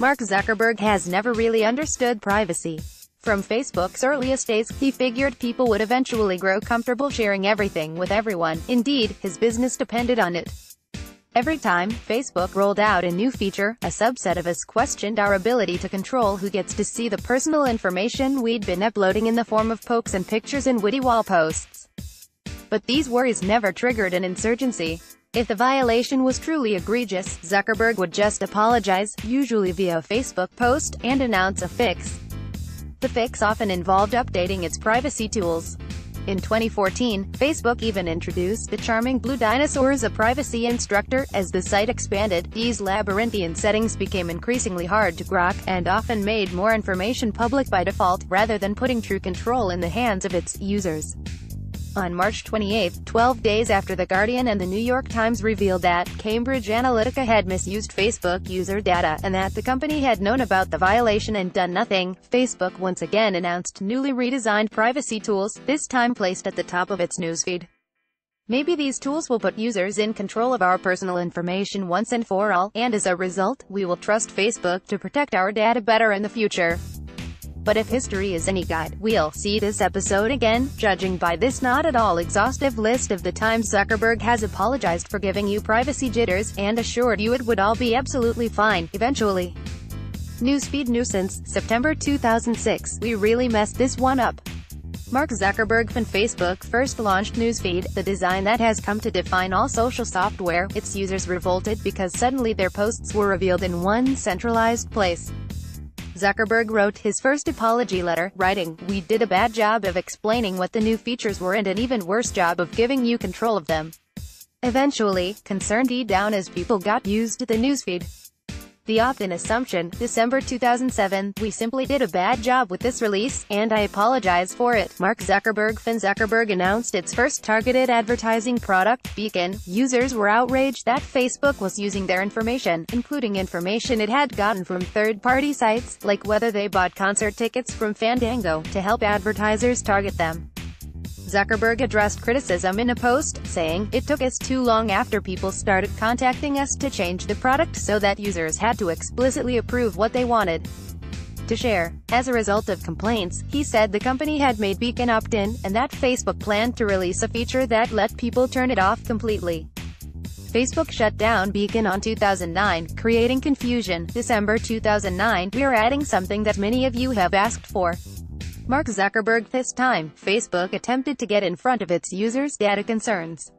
Mark Zuckerberg has never really understood privacy. From Facebook's earliest days, he figured people would eventually grow comfortable sharing everything with everyone. Indeed, his business depended on it. Every time Facebook rolled out a new feature, a subset of us questioned our ability to control who gets to see the personal information we'd been uploading in the form of pokes and pictures and witty wall posts. But these worries never triggered an insurgency. If the violation was truly egregious, Zuckerberg would just apologize, usually via a Facebook post, and announce a fix. The fix often involved updating its privacy tools. In 2014, Facebook even introduced the charming Blue Dinosaur as a privacy instructor. As the site expanded, these labyrinthian settings became increasingly hard to grok, and often made more information public by default, rather than putting true control in the hands of its users. On March 28, 12 days after The Guardian and The New York Times revealed that Cambridge Analytica had misused Facebook user data, and that the company had known about the violation and done nothing, Facebook once again announced newly redesigned privacy tools, this time placed at the top of its newsfeed. Maybe these tools will put users in control of our personal information once and for all, and as a result, we will trust Facebook to protect our data better in the future. But if history is any guide, we'll see this episode again, judging by this not at all exhaustive list of the times Zuckerberg has apologized for giving you privacy jitters, and assured you it would all be absolutely fine, eventually. Newsfeed nuisance, September 2006, we really messed this one up. Mark Zuckerberg when Facebook first launched Newsfeed, the design that has come to define all social software, its users revolted because suddenly their posts were revealed in one centralized place. Zuckerberg wrote his first apology letter, writing, We did a bad job of explaining what the new features were and an even worse job of giving you control of them. Eventually, concern died down as people got used to the newsfeed. The opt-in assumption, December 2007, we simply did a bad job with this release, and I apologize for it. Mark Zuckerberg Fin Zuckerberg announced its first targeted advertising product, Beacon. Users were outraged that Facebook was using their information, including information it had gotten from third-party sites, like whether they bought concert tickets from Fandango, to help advertisers target them. Zuckerberg addressed criticism in a post, saying, It took us too long after people started contacting us to change the product so that users had to explicitly approve what they wanted to share. As a result of complaints, he said the company had made Beacon opt-in, and that Facebook planned to release a feature that let people turn it off completely. Facebook shut down Beacon on 2009, creating confusion. December 2009, we are adding something that many of you have asked for. Mark Zuckerberg This time, Facebook attempted to get in front of its users' data concerns.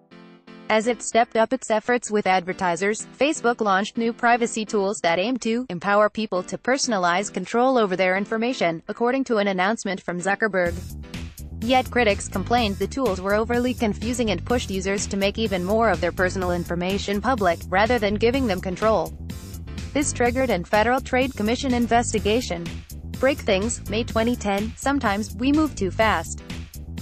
As it stepped up its efforts with advertisers, Facebook launched new privacy tools that aim to empower people to personalize control over their information, according to an announcement from Zuckerberg. Yet critics complained the tools were overly confusing and pushed users to make even more of their personal information public, rather than giving them control. This triggered an Federal Trade Commission investigation. Break things, May 2010, sometimes, we move too fast.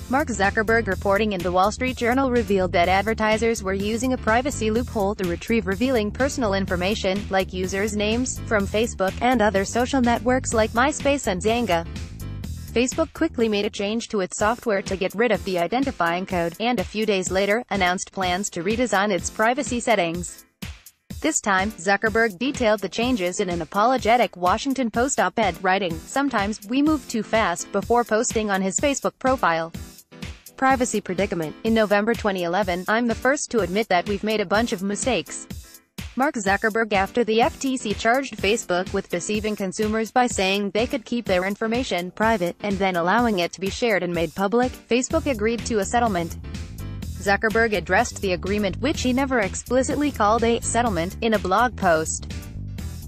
Mark Zuckerberg reporting in the Wall Street Journal revealed that advertisers were using a privacy loophole to retrieve revealing personal information, like users' names, from Facebook, and other social networks like MySpace and Xanga. Facebook quickly made a change to its software to get rid of the identifying code, and a few days later, announced plans to redesign its privacy settings. This time, Zuckerberg detailed the changes in an apologetic Washington Post op-ed, writing, Sometimes, we move too fast, before posting on his Facebook profile. Privacy predicament. In November 2011, I'm the first to admit that we've made a bunch of mistakes. Mark Zuckerberg after the FTC charged Facebook with deceiving consumers by saying they could keep their information private, and then allowing it to be shared and made public, Facebook agreed to a settlement. Zuckerberg addressed the agreement, which he never explicitly called a settlement, in a blog post.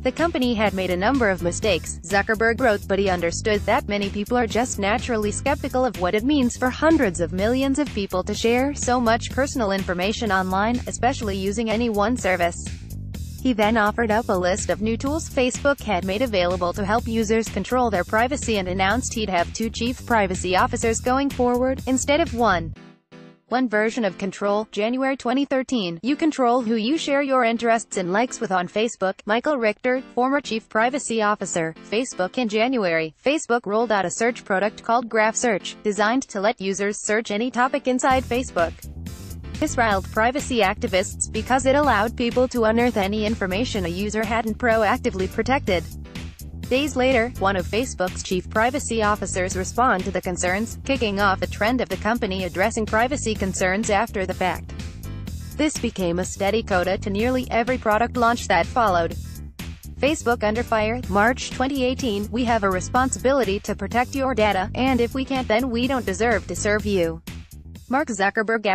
The company had made a number of mistakes, Zuckerberg wrote, but he understood that many people are just naturally skeptical of what it means for hundreds of millions of people to share so much personal information online, especially using any one service. He then offered up a list of new tools Facebook had made available to help users control their privacy and announced he'd have two chief privacy officers going forward, instead of one. One version of Control, January 2013. You control who you share your interests and likes with on Facebook. Michael Richter, former chief privacy officer, Facebook in January. Facebook rolled out a search product called Graph Search, designed to let users search any topic inside Facebook. This riled privacy activists because it allowed people to unearth any information a user hadn't proactively protected. Days later, one of Facebook's chief privacy officers respond to the concerns, kicking off a trend of the company addressing privacy concerns after the fact. This became a steady coda to nearly every product launch that followed. Facebook under fire, March 2018, we have a responsibility to protect your data, and if we can't then we don't deserve to serve you. Mark Zuckerberg